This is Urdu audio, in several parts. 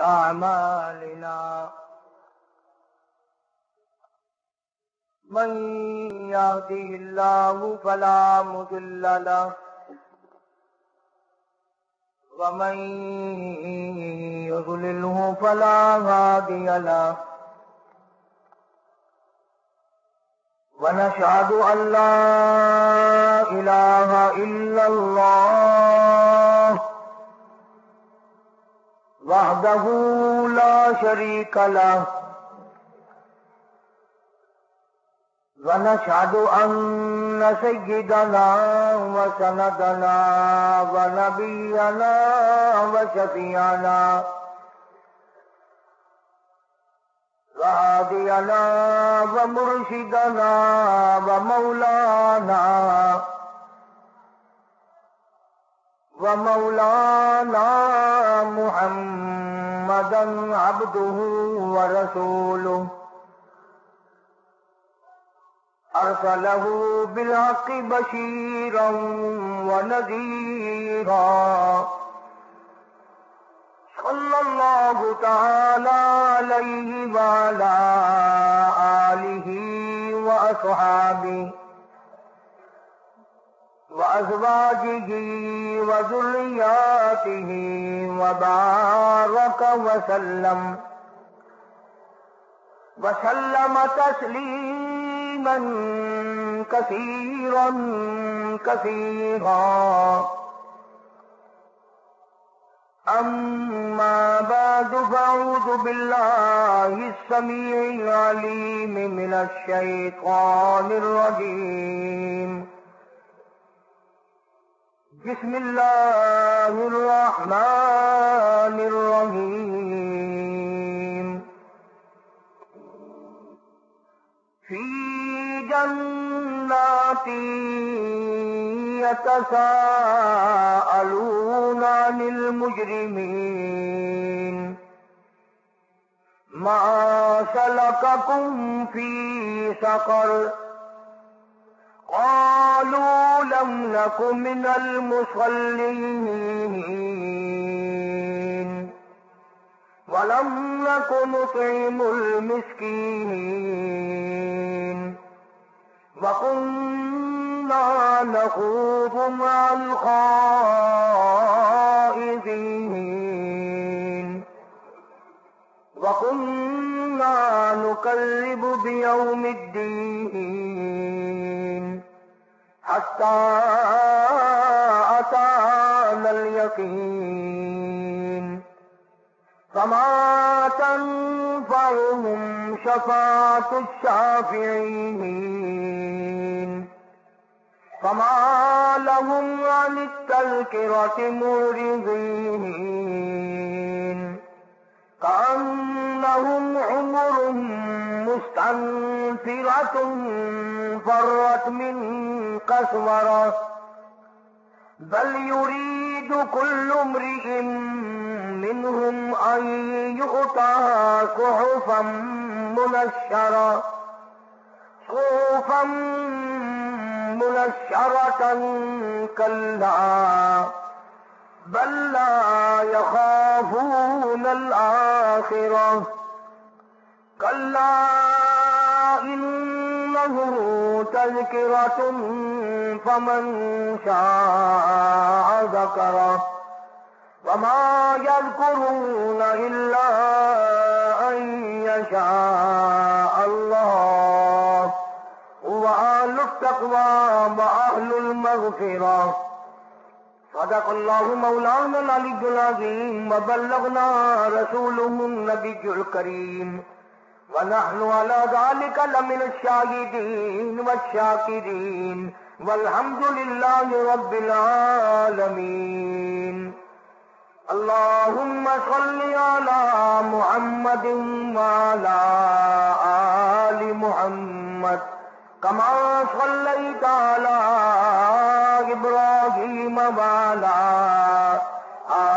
أعمالنا من يهده الله فلا مضل له ومن يضلله فلا هادي له. ونشهد أن لا إله إلا الله. وحده لا شريك له. ونشهد أن سيدنا وسندنا ونبينا وشفيعنا وهادينا ومرشدنا ومولانا ومولانا محمدا عبده ورسوله. أرسله بالحق بشيرا ونذيرا. صلى الله تعالى عليه وعلى آله وأصحابه. وأزواجه وذرياته وبارك وسلم. وسلم تسليما كثيرا كثيرا. أما بعد فأعوذ بالله السميع العليم من الشيطان الرجيم. بسم الله الرحمن الرحيم. في جنات يتساءلون عن المجرمين. ما سلككم في سقر قالوا لم نك من المصلين. ولم نك نطعم المسكين. وكنا نخوض مع الخائضين. وكنا نكذب بيوم الدين. حتى أتانا اليقين فما تنفعهم شفاعة الشافعين فما لهم عن التذكرة معرضين كأنهم عمر مستنفرة فرت من قسورة. بل يريد كل امرئ منهم أن يؤتى صحفا منشرة. صحفا منشرة كلا. بل لا يخافون الآخرة. كلا. إنه تذكرة فمن شاء ذكره وما يذكرون إلا أن يشاء الله. وأهل التقوى وأهل المغفرة. صدق الله مولانا العلي العظيم وبلغنا رسوله النبي الكريم. ونحن على ذلك لمن الشاهدين والشاكرين والحمد لله رب العالمين. اللهم صل على محمد وعلى آل محمد كما صليت على إبراهيم وعلى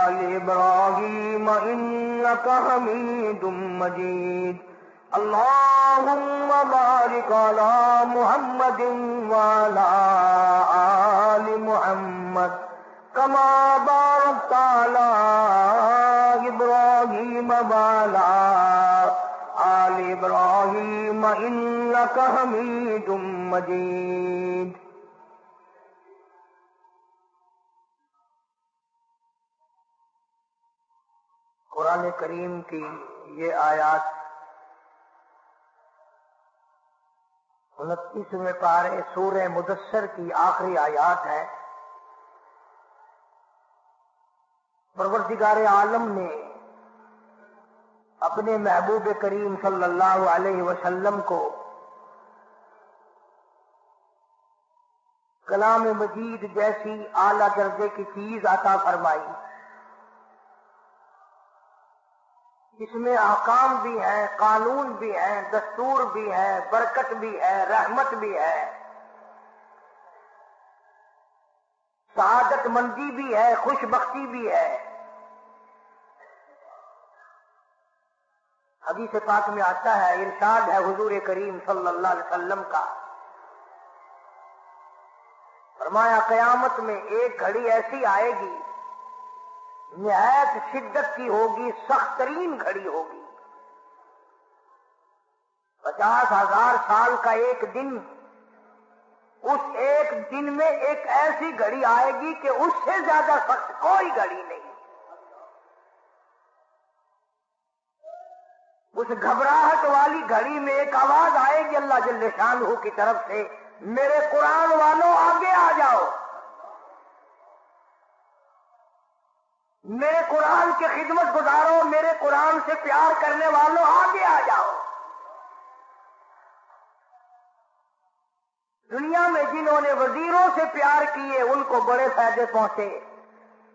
آل إبراهيم إنك حميد مجيد. اللهم بارك على محمد وعلى آل محمد كما باركت على إبراهيم وعلى آل إبراهيم إنك حميد مجيد. قرآن کریم کی یہ آیات انتیسویں پارے سورہ مدثر کی آخری آیات ہے۔ پروردگار عالم نے اپنے محبوب کریم صلی اللہ علیہ وسلم کو کلام مجید جیسی اعلی درجے کی چیز عطا فرمائی۔ اس میں احکام بھی ہیں، قانون بھی ہیں، دستور بھی ہے برکت بھی ہے، رحمت بھی ہے۔ سعادت مندی بھی ہے، خوش بختی بھی ہے۔ حدیث پاک میں آتا ہے، ارشاد ہے حضور کریم صلی اللہ علیہ وسلم کا۔ فرمایا، قیامت میں ایک گھڑی ایسی آئے گی نہایت شدت کی ہوگی، سخت ترین گھڑی ہوگی۔ پچاس ہزار سال کا ایک دن، اس ایک دن میں ایک ایسی گھڑی آئے گی کہ اس سے زیادہ سخت کوئی گھڑی نہیں۔ اس گھبراہٹ والی گھڑی میں ایک آواز آئے گی، اللہ جل شان کی طرف سے، میرے قرآن والوں آگے آ جاؤ۔ میرے قرآن کی خدمت گزارو، میرے قرآن سے پیار کرنے والوں آگے آ جاؤ۔ دنیا میں جنہوں نے وزیروں سے پیار کیے، ان کو بڑے فائدے پہنچے۔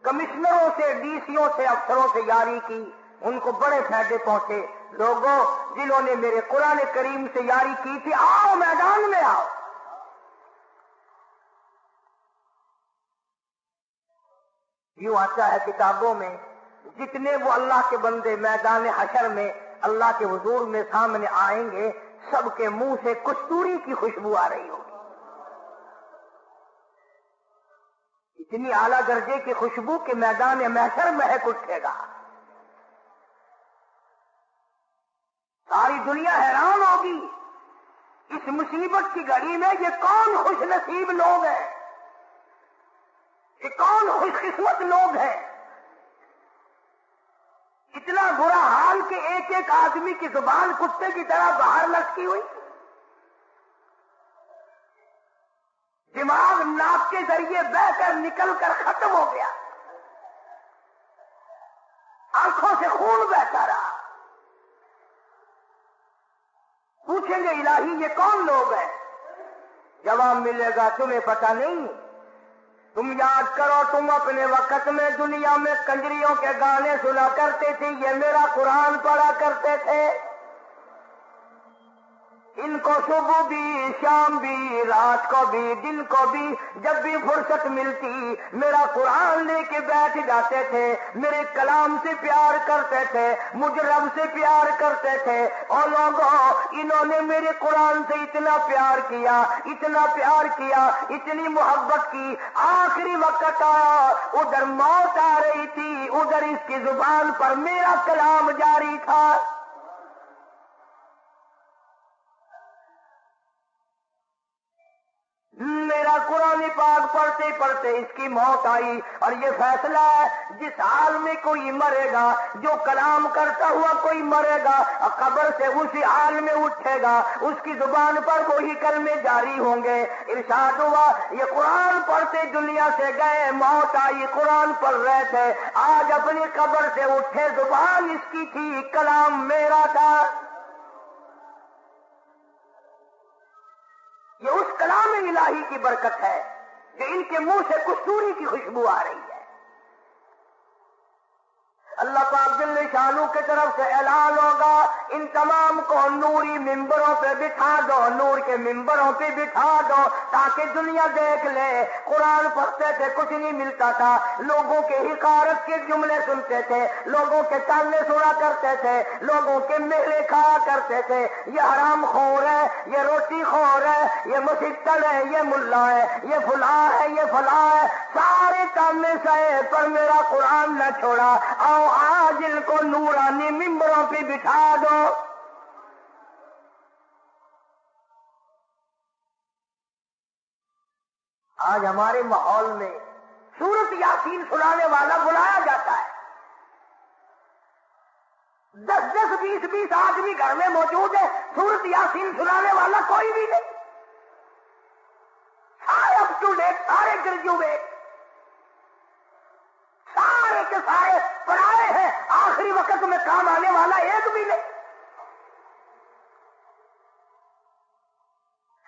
کمشنروں سے، ڈی سیوں سے، افسروں سے یاری کی، ان کو بڑے فائدے پہنچے۔ لوگوں، جنہوں نے میرے قرآن کریم سے یاری کی تھی، آؤ میدان میں آؤ۔ یوں آتا ہے کتابوں میں، جتنے وہ اللہ کے بندے میدان حشر میں اللہ کے حضور میں سامنے آئیں گے، سب کے منہ سے کستوری کی خوشبو آ رہی ہوگی۔ اتنی اعلیٰ درجے کی خوشبو کے میدان محشر مہک اٹھے گا۔ ساری دنیا حیران ہوگی۔ اس مصیبت کی گھڑی میں یہ کون خوش نصیب لوگ ہیں؟ یہ کون خوش قسمت لوگ ہیں؟ اتنا برا حال کہ ایک ایک آدمی کی زبان کتے کی طرح باہر لٹکی ہوئی۔ دماغ ناک کے ذریعے بہ کر نکل کر ختم ہو گیا۔ آنکھوں سے خون بہتا رہا۔ پوچھیں گے الہی یہ کون لوگ ہیں؟ جواب ملے گا، تمہیں پتہ نہیں۔ تم یاد کرو، تم اپنے وقت میں دنیا میں کنجریوں کے گانے سنا کرتے تھے، یہ میرا قرآن پڑھا کرتے تھے۔ ان کو صبح بھی، شام بھی، رات کو بھی، دن کو بھی جب بھی فرصت ملتی، میرا قرآن لے کے بیٹھ جاتے تھے، میرے کلام سے پیار کرتے تھے مجھ رب سے پیار کرتے تھے، اور لوگوں انہوں نے میرے قرآن سے اتنا پیار کیا، اتنا پیار کیا، اتنی محبت کی۔ آخری وقت آیا، ادھر موت آ رہی تھی، ادھر اس کی زبان پر میرا کلام جاری تھا۔ میرا قرآن پاک پڑھتے پڑھتے اس کی موت آئی اور یہ فیصلہ ہے، جس حال میں کوئی مرے گا، جو کلام کرتا ہوا کوئی مرے گا قبر سے اسی حال میں اٹھے گا، اس کی زبان پر وہی کرنے جاری ہوں گے۔ ارشاد ہوا، یہ قرآن پڑھتے دنیا سے گئے، موت آئی، قرآن پڑھ رہے تھے۔ آج اپنی قبر سے اٹھے، زبان اس کی تھی، کلام میرا تھا۔ کلام الہی کی برکت ہے، جو ان کے منہ سے کستوری کی خوشبو آ رہی ہے۔ اللہ پاک دل شانو کی طرف سے اعلان ہوگا، ان تمام کو نوری ممبروں پہ بٹھا دو، نور کے ممبروں پہ بٹھا دو، تاکہ دنیا دیکھ لے، قرآن پڑھتے تھے، کچھ نہیں ملتا تھا۔ لوگوں کے حکارت کے جملے سنتے تھے، لوگوں کے تالے سنا کرتے تھے، لوگوں کے میلے کھایا کرتے تھے۔ یہ حرام خور ہے، یہ روٹی خور ہے، یہ مسیطل ہے، یہ ملا ہے، یہ فلاں ہے، یہ فلاں ہے۔ سارے تالے سہے پر میرا قرآن نہ چھوڑا۔ آؤ آج کو نورانی ممبروں پہ بٹھا دو۔ آج ہمارے ماحول میں سورت یاسین سنانے والا بلایا جاتا ہے۔ دس دس، بیس بیس آدمی گھر میں موجود ہے سورت یاسین سنانے والا کوئی بھی نہیں۔ سارے اپ ٹو ڈیٹ سارے گریجویٹ سارے کے سارے پڑھائے ہیں آخری وقت میں کام آنے والا ایک بھی نہیں۔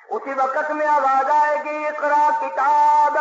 اسی وقت میں آواز آئے گی، اقرا کتاب۔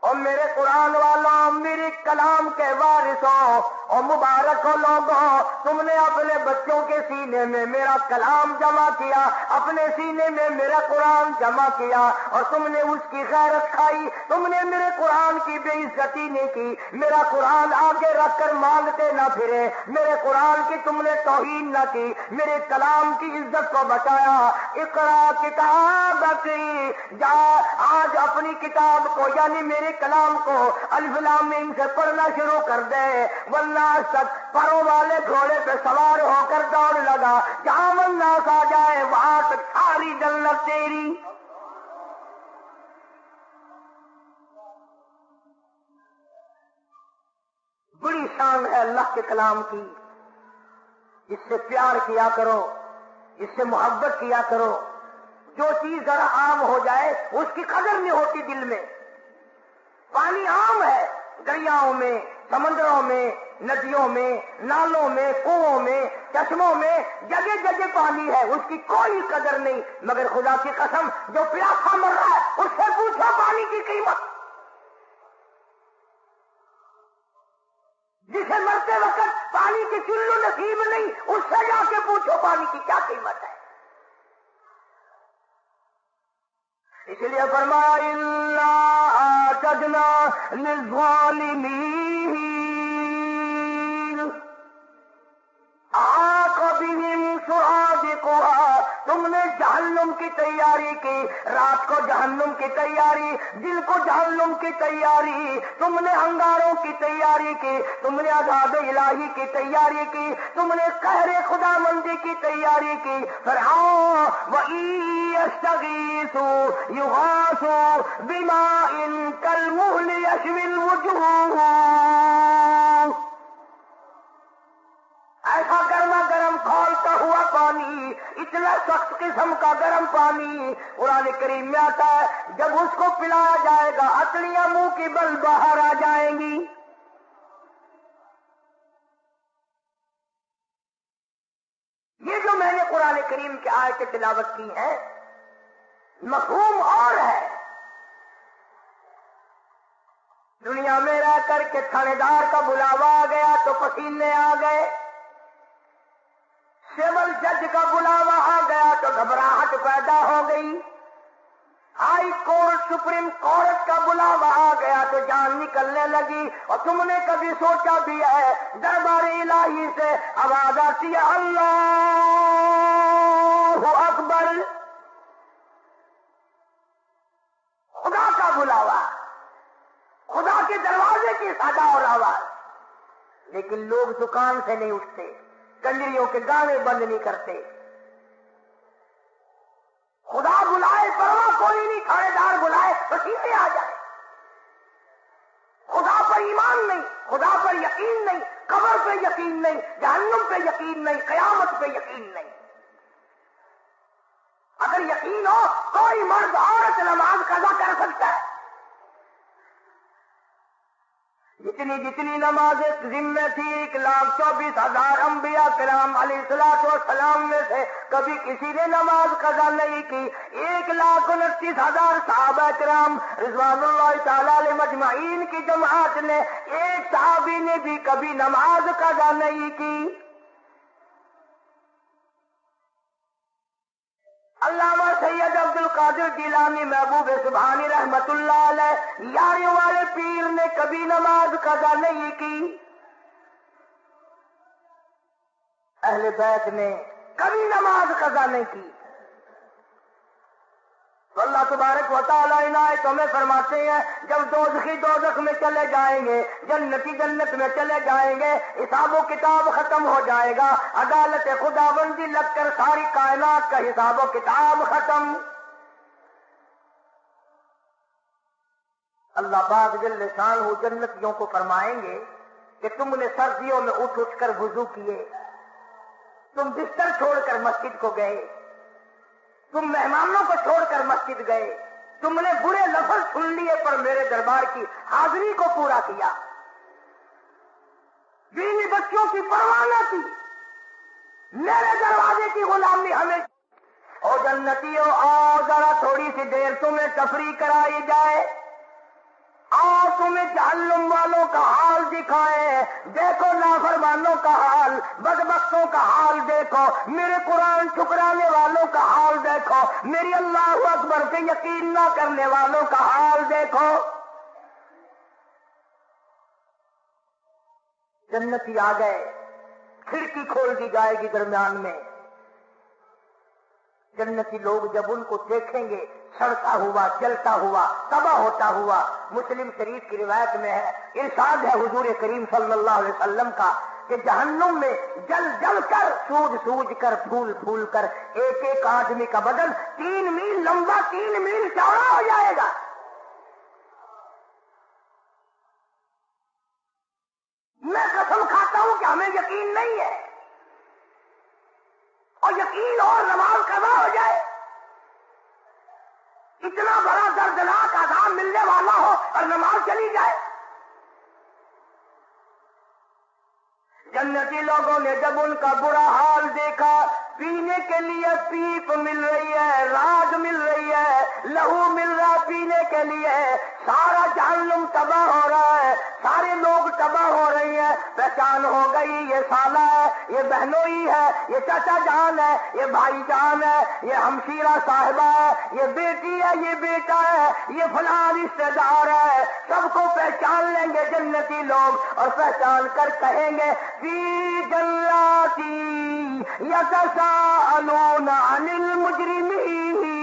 اور میرے قرآن والوں، میری کلام کے وارثوں اور مبارک ہو لوگوں، تم نے اپنے بچوں کے سینے میں میرا کلام جمع کیا، اپنے سینے میں میرا قرآن جمع کیا اور تم نے اس کی خیرت کھائی، تم نے قرآن کی بے عزتی نہیں کی۔ میرا قرآن آگے رکھ کر مانگتے نہ پھرے۔ میرے قرآن کی تم نے توہین نہ کی۔ میرے کلام کی عزت کو بچایا۔ اقرا کتاب کی جا، آج اپنی کتاب کو یعنی میرے کلام کو الفلام سے پڑھنا شروع کر دے۔ ولناس تک پروں والے گھوڑے پہ سوار ہو کر دوڑ لگا۔ جہاں ولناس آ جائے، وہاں تک ساری جنت تیری۔ بڑی شان ہے اللہ کے کلام کی۔ اس سے پیار کیا کرو، اس سے محبت کیا کرو۔ جو چیز ذرا عام ہو جائے، اس کی قدر نہیں ہوتی دل میں۔ پانی عام ہے دریاؤں میں، سمندروں میں، ندیوں میں، نالوں میں کنو میں، چشموں میں جگہ جگہ پانی ہے۔ اس کی کوئی قدر نہیں۔ مگر خدا کی قسم، جو پیاسا مر رہا ہے، اس سے پوچھو پانی کی قیمت۔ جسے مرتے وقت پانی کی چلو نصیب نہیں، اس سے جا کے پوچھو پانی کی کیا قیمت ہے۔ اس لیے فرمایا سجنا تم نے جہنم کی تیاری کی، رات کو جہنم کی تیاری، دل کو جہنم کی تیاری، تم نے انگاروں کی تیاری کی، تم نے عذاب الہی کی تیاری کی، تم نے قہر خدا مندی کی تیاری کی۔ پھر آؤ وہ یوہاسو بیما ان کل محل یشمل وجوہ ایسا گرما گرم کھولتا ہوا پانی، اتنا سخت قسم کا گرم پانی۔ قرآن کریم میں آتا ہے، جب اس کو پلایا جائے گا اصلیاں منہ کی بل باہر آ جائیں گی۔ یہ جو میں نے قرآن کریم کے آئے کے تلاوت کی ہے، مفہوم اور ہے۔ دنیا میں رہ کر کے تھانے دار کا بلاوا آ گیا تو پسینے آ گئے۔ سول جج کا بلاوا آ گیا تو گھبراہٹ پیدا ہو گئی۔ ہائی کورٹ، سپریم کورٹ کا بلاوا آ گیا تو جان نکلنے لگی۔ اور تم نے کبھی سوچا بھی ہے، دربار الہی سے آواز آتی ہے، اللہ اکبر۔ خدا کا بلاوا، خدا کے دروازے کی سادہ اور آواز۔ لیکن لوگ دکان سے نہیں اٹھتے۔ کنجریوں کے گانے بند نہیں کرتے۔ خدا بلائے، پروا کوئی نہیں تھانے دار بلائے تو آ جائے خدا پر ایمان نہیں، خدا پر یقین نہیں، قبر پہ یقین نہیں، جہنم پہ یقین نہیں، قیامت پہ یقین نہیں۔ اگر یقین ہو، کوئی مرد عورت نماز قضا کر سکتا ہے۔ جتنی جتنی نماز ذمے تھی، ایک لاکھ چوبیس ہزار انبیاء کرام علیہ السلاط و سلام میں سے کبھی کسی نے نماز قضا نہیں کی۔ ایک لاکھ انتیس ہزار صحابہ کرام رضوان اللہ تعالی علیہ مجمعین کی جماعت نے، ایک صحابی نے بھی کبھی نماز قضا نہیں کی۔ علامہ سید عبد القادر گیلانی محبوب سبحانی رحمت اللہ علیہ یاری والے پیر نے کبھی نماز قضا نہیں کی۔ اہل بیت نے کبھی نماز قضا نہیں کی۔ تو اللہ تبارک و تعالیٰ عنایت میں فرماتے ہیں، جب دوزخی دوزخ میں چلے جائیں گے، جنتی جنت میں چلے جائیں گے، حساب و کتاب ختم ہو جائے گا، عدالت خدا بندی لگ کر ساری کائنات کا حساب و کتاب ختم۔ اللہ باغ جل شان ہو جنتیوں کو فرمائیں گے کہ تم نے سردیوں میں اٹھ اٹھ کر وضو کیے، تم بستر چھوڑ کر مسجد کو گئے۔ تم مہمانوں کو چھوڑ کر مسجد گئے۔ تم نے برے لفظ سن لیے پر میرے دربار کی حاضری کو پورا کیا۔ بیوی بچوں کی پروانہ کی۔ میرے دروازے کی غلامی ہمیں۔ اور جنتیوں اور ذرا تھوڑی سی دیر تمہیں تفریح کرائی جائے۔ تمہیں جہنم والوں کا حال دکھائے۔ دیکھو نافرمانوں کا حال، بدبختوں کا حال دیکھو۔ میرے قرآن ٹھکرانے والوں کا حال دیکھو۔ میری اللہ اکبر کے یقین نہ کرنے والوں کا حال دیکھو۔ جنتی آ گئے۔ کھڑکی کھول دی جائے گی درمیان میں۔ جنتی لوگ جب ان کو دیکھیں گے سڑتا ہوا، جلتا ہوا، تباہ ہوتا ہوا۔ مسلم شریف کی روایت میں ہے، ارشاد ہے حضور کریم صلی اللہ علیہ وسلم کا کہ جہنم میں جل جل کر، سوج سوج کر، پھول پھول کر ایک ایک آدمی کا بدن تین میل لمبا، تین میل چوڑا ہو جائے گا۔ میں قسم کھاتا ہوں کہ ہمیں یقین نہیں ہے اور یقین اور نماز قضا ہو جائے۔ اتنا بڑا دردناک آدھار ملنے والا ہو اور نماز چلی جائے۔ جنتی لوگوں نے جب ان کا برا حال دیکھا پینے کے لیے پیپ مل رہی ہے، راگ مل رہی ہے، لہو مل رہا پینے کے لیے۔ سارا جہنم تباہ ہو رہا ہے، سارے لوگ تباہ ہو رہی ہیں۔ پہچان ہو گئی، یہ سالہ ہے، یہ بہنوئی ہے، یہ چچا جان ہے، یہ بھائی جان ہے، یہ ہمشیرہ صاحبہ ہے، یہ بیٹی ہے، یہ بیٹا ہے، یہ فلاں رشتے دار ہے۔ سب کو پہچان لیں گے جنتی لوگ اور پہچان کر کہیں گے، فی جناتی یا عن المجرمین.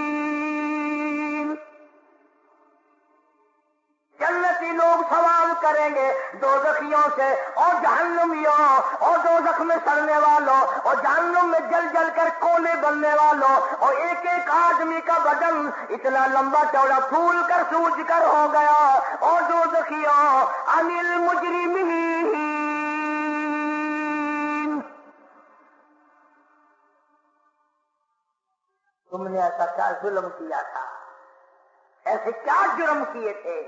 دو زخیوں سے، اور جہنمیوں، اور دو زخم میں سڑنے والوں، اور جہنم میں جل جل کر کونے بننے والوں، اور ایک ایک آدمی کا بدن اتنا لمبا چوڑا پھول کر سوج کر ہو گیا، اور دو زخیوں انل مجرمین۔ تم نے ایسا کیا ظلم کیا تھا؟ ایسے کیا جرم کیے تھے؟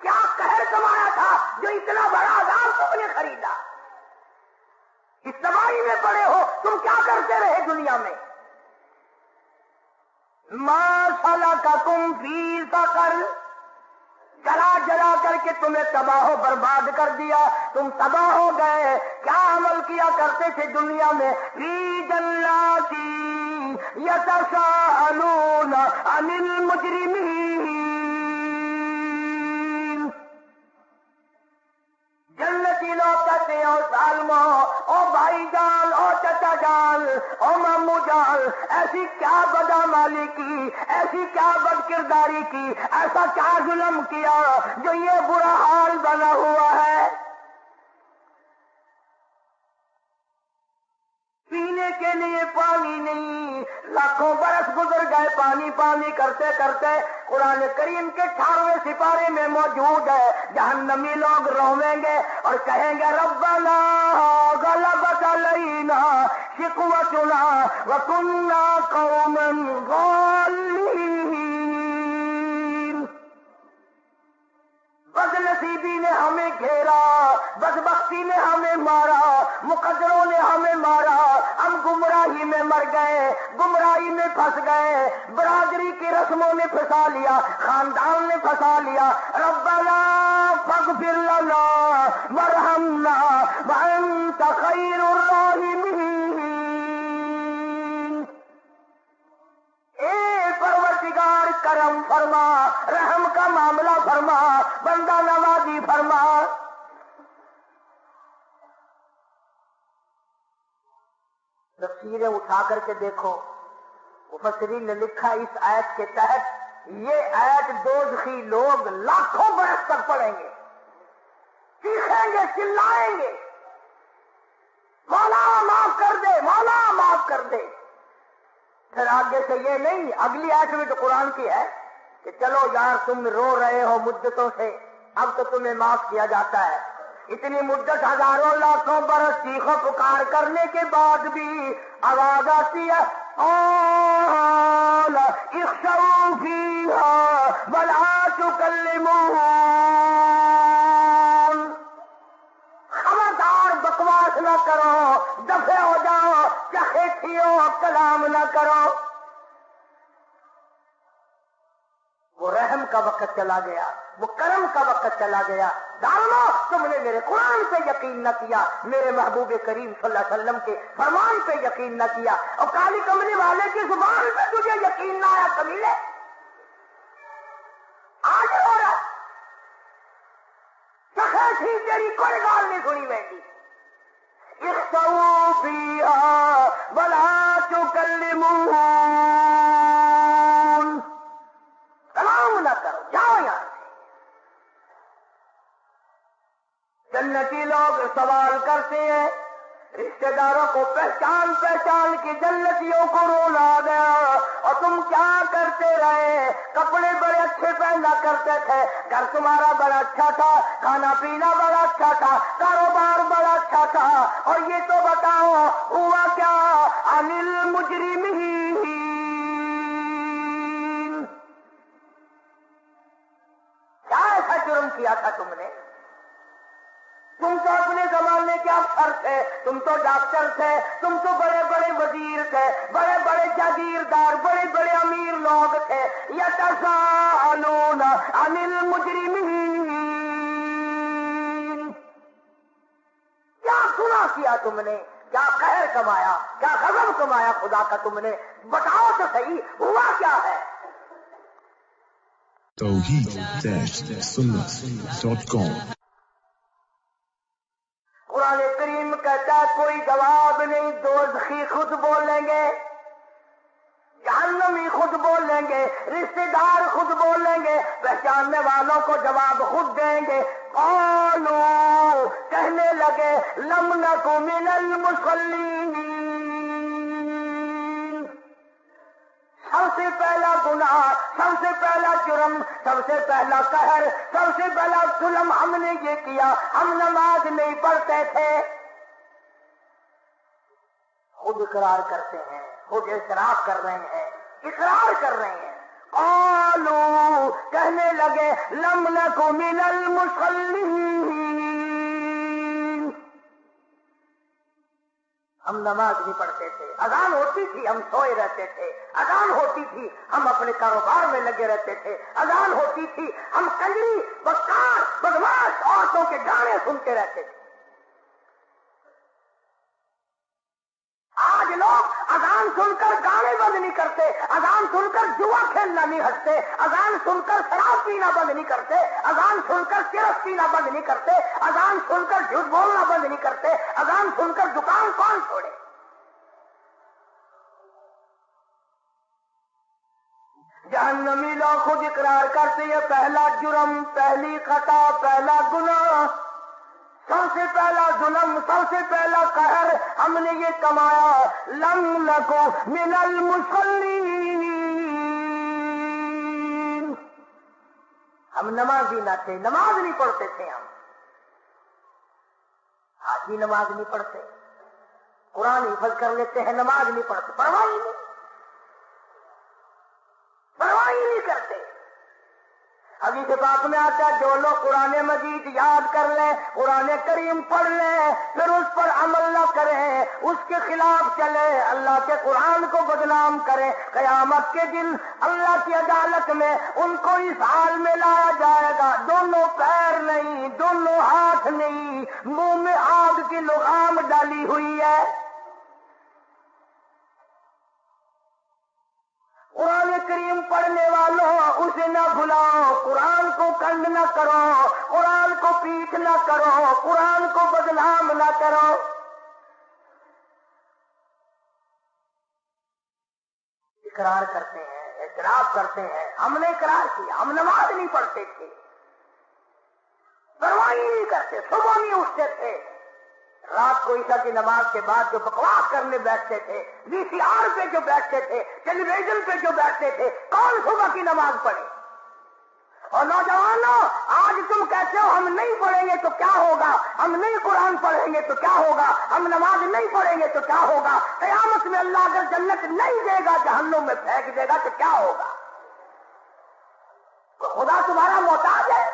کیا قہر کمایا تھا جو اتنا بڑا آزاد تم نے خریدا؟ اس میں پڑے ہو، تم کیا کرتے رہے دنیا میں؟ ماشاء کا تم فیل کا کر جلا جلا کر کے تمہیں تباہ و برباد کر دیا۔ تم تباہ ہو گئے۔ کیا عمل کیا کرتے تھے دنیا میں؟ فی جناتی يتساءلون عن المجرمين جنتی لوگ کہتے ہیں، او سالمو او بھائی جان، او چچا جان، او مامو جان، ایسی کیا بدا مالی کی ایسی کیا بد کرداری کی، ایسا کیا ظلم کیا جو یہ برا حال بنا ہوا ہے۔ پینے کے لیے پانی نہیں، لاکھوں برس گزر گئے، پانی پانی کرتے کرتے قرآن کریم کے اٹھارہویں سپارے میں موجود ہے۔ جہنمی لوگ رویں گے اور کہیں گے، ربنا غلبت علینا شکوتنا وکننا قوما غالین بد نصیبی نے ہمیں گھیرا۔ بدبختی نے ہمیں مارا، مقدروں نے ہمیں مارا۔ ہم گمراہی میں مر گئے، گمراہی میں پھنس گئے۔ برادری کی رسموں نے پھنسا لیا، خاندان نے پھنسا لیا۔ ربنا فاغفر لنا مرحمنا وانت خیر الراحمین۔ پروردگار کرم فرما تصویریں اٹھا کر کے دیکھو۔ مفسرین نے لکھا اس آیت کے تحت، یہ آیت دوزخی لوگ لاکھوں برس تک پڑیں گے۔ چیخیں گے، چلائیں گے۔ مولا معاف کر دے، مولا معاف کر دے۔ پھر آگے سے یہ نہیں، اگلی آیت میں تو قرآن کی ہے کہ چلو یار، تم رو رہے ہو مدتوں سے، اب تو تمہیں معاف کیا جاتا ہے۔ اتنی مدت ہزاروں لاکھوں برس چیخو پکار کرنے کے بعد بھی آواز آتی ہے بلا چکل خبردار بکواس نہ کرو دفے ہو جاؤ، چاہے تھیو کلام نہ کرو۔ وہ رحم کا وقت چلا گیا، وہ کرم کا وقت چلا گیا۔ ڈالو تم نے میرے قرآن پہ یقین نہ کیا، میرے محبوب کریم صلی اللہ علیہ وسلم کے فرمان پہ یقین نہ کیا، اور کالی کمرے والے کی زبان پہ تجھے یقین نہ آیا کمیلے۔ انل مجرم کیا سنا کیا تم نے؟ کیا قہر کمایا؟ کیا غضب کمایا خدا کا تم نے؟ بتاؤ تو صحیح، ہوا کیا ہے؟ تو ڈاٹ کام پہچاننے والوں کو جواب خود دیں گے۔ قالو کہنے لگے، لم کو من المسلمین۔ سب سے پہلا گناہ، سب سے پہلا جرم، سب سے پہلا قہر، سب سے پہلا ظلم ہم نے یہ کیا۔ ہم نماز نہیں پڑھتے تھے۔ خود اقرار کرتے ہیں، خود اعتراف کر رہے ہیں، اقرار کر رہے ہیں۔ آلو کہنے لگے، لم کو من المسلمین ہم نماز نہیں پڑھتے تھے، اذان ہوتی تھی، ہم سوئے رہتے تھے۔ اذان ہوتی تھی، ہم اپنے کاروبار میں لگے رہتے تھے۔ اذان ہوتی تھی، ہم کنجری بکار بدماش عورتوں کے گانے سنتے رہتے تھے۔ آج لوگ اذان سن کر گانے بند نہیں کرتے، اذان سن کر جوا کھیلنا نہیں ہٹتے، اذان سن کر شراب پینا بند نہیں کرتے، اذان سن کر چرس پینا بند نہیں کرتے، اذان سن کر جھوٹ بولنا بند نہیں کرتے، اذان سن کر دکان کون چھوڑے؟ جہنمی لوگ خود اقرار کرتے یہ پہلا جرم، پہلی خطا، پہلا گناہ۔ سب سے پہلا ظلم، سب سے پہلا قہر ہم نے یہ کمایا لم لکو من المسلمین ہم نمازی نہ تھے، نماز نہیں پڑھتے تھے ہم۔ آج بھی نماز نہیں پڑھتے۔ قرآن حفظ کر لیتے ہیں، نماز نہیں پڑھتے، پرواہ نہیں پرواہ نہیں کرتے ابھی پاک میں آتا ہے، جو لوگ قرآن مجید یاد کر لیں، قرآن کریم پڑھ لیں، پھر اس پر عمل نہ کریں، اس کے خلاف چلے اللہ کے قرآن کو بدنام کریں۔ قیامت کے دن اللہ کی عدالت میں ان کو اس حال میں لایا جائے گا۔ دونوں پیر نہیں، دونوں ہاتھ نہیں، منہ میں آگ کی لغام ڈالی ہوئی ہے۔ قرآن کریم پڑھنے والوں، اسے نہ بھلاؤ، قرآن کو کنڈ نہ کرو، قرآن کو پیٹ نہ کرو، قرآن کو بدنام نہ کرو۔ اقرار کرتے ہیں، اعتراف کرتے ہیں۔ ہم نے اقرار کیا، ہم نماز نہیں پڑھتے تھے۔ پرواہی نہیں کرتے، صبح نہیں اٹھتے تھے۔ رات کی نماز کے بعد جو بکواس کرنے بیٹھتے تھے وی سی آر پہ جو بیٹھتے تھے ٹیلی ویژن پہ جو بیٹھتے تھے، کون صبح کی نماز پڑھے؟ اور نوجوانوں، آج تم کہتے ہو، ہم نہیں پڑھیں گے تو کیا ہوگا؟ ہم نہیں قرآن پڑھیں گے تو کیا ہوگا؟ ہم نماز نہیں پڑھیں گے تو کیا ہوگا؟ قیامت میں اللہ اگر جنت نہیں دے گا، جہنم میں پھینک دے گا تو کیا ہوگا؟ خدا تمہارا محتاج ہے۔